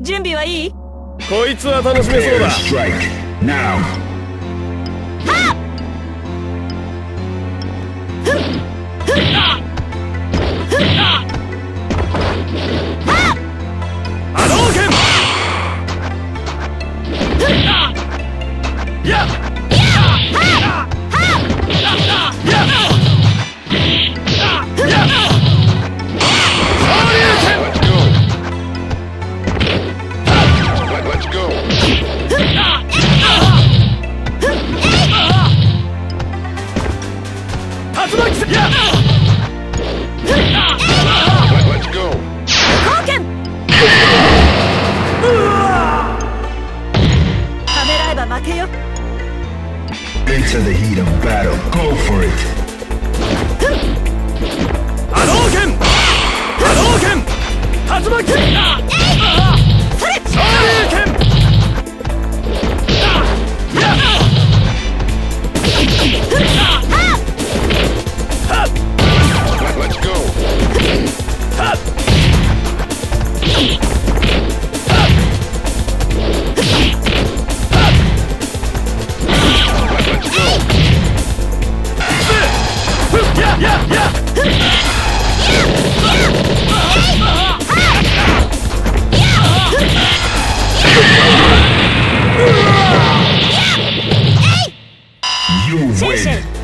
準備はいい？こいつは楽しめそうだ like to... Let's go. Hoken! Into the heat of battle. Go for it. language.